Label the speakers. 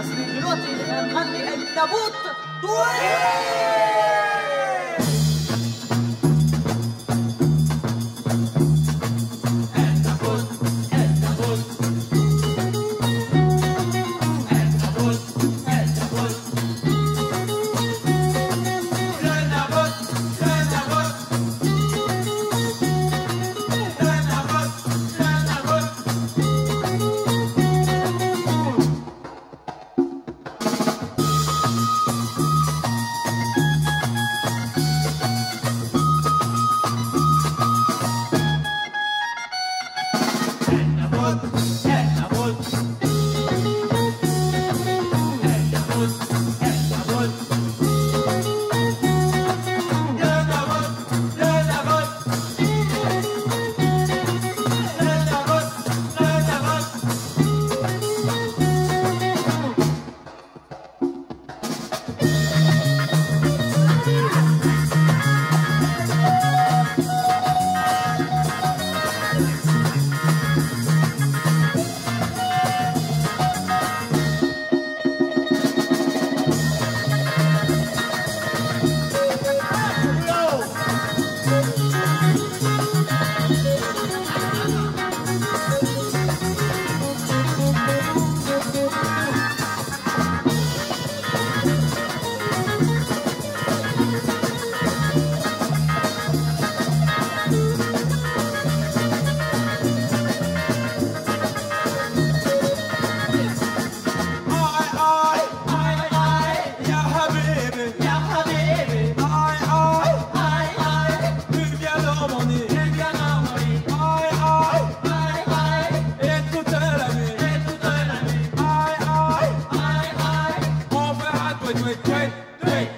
Speaker 1: اصل دلوقتي هنغني التابوت طويل
Speaker 2: Wait.